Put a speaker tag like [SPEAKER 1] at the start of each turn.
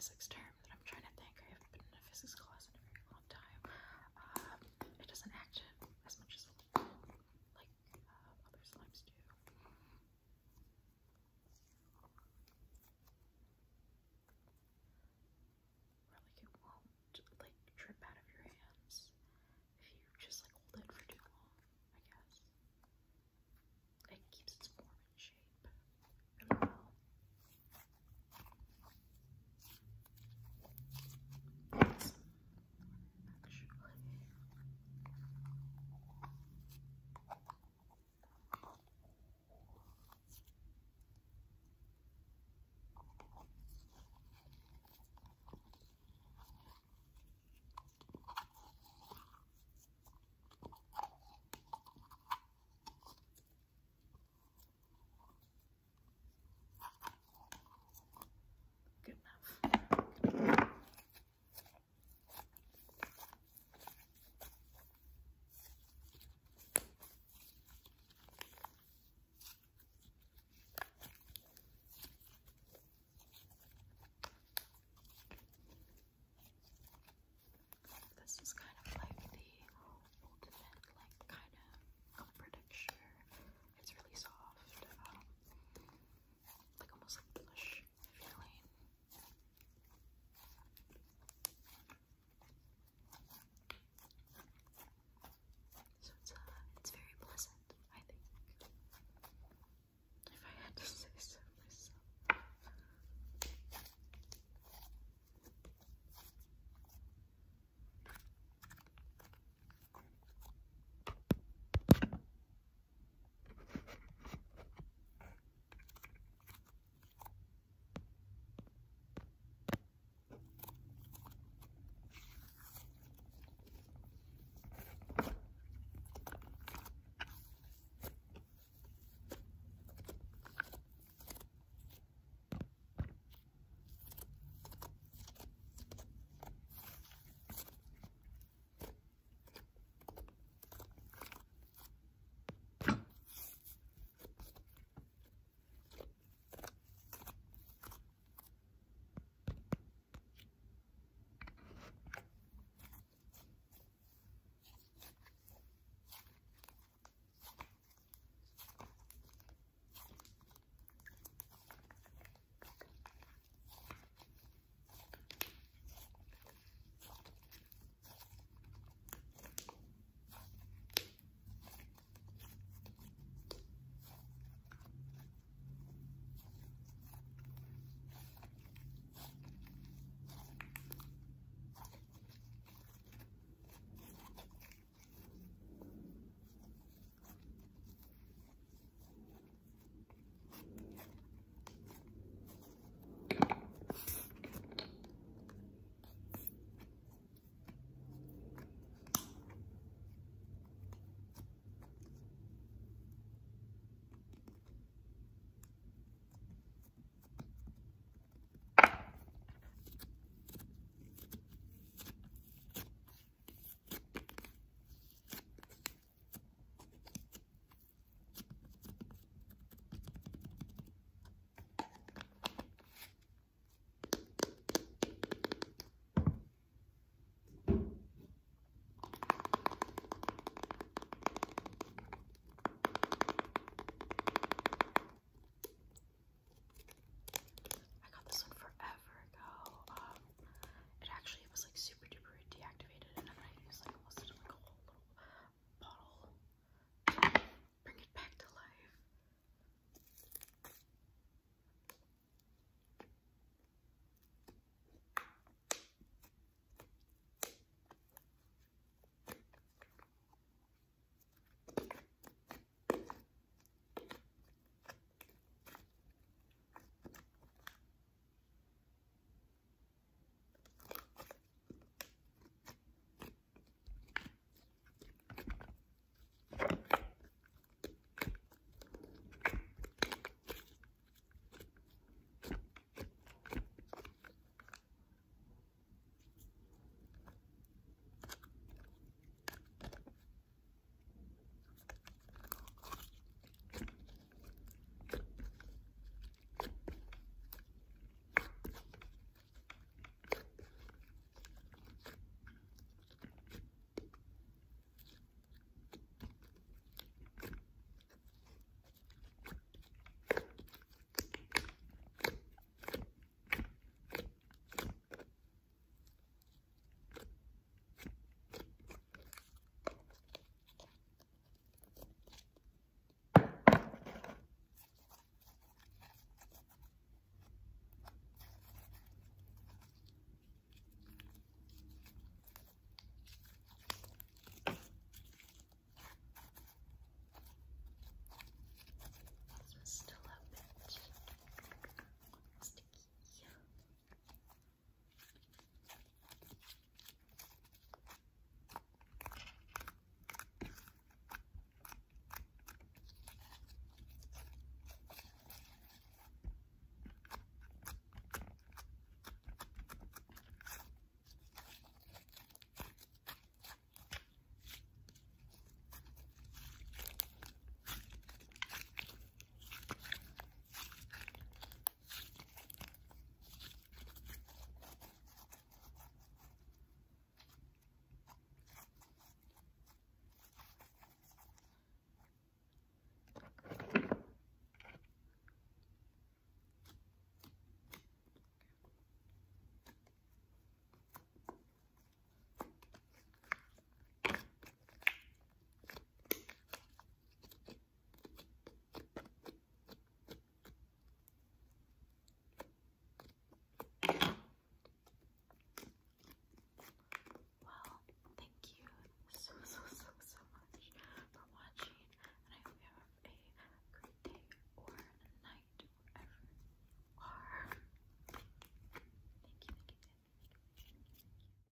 [SPEAKER 1] physics term.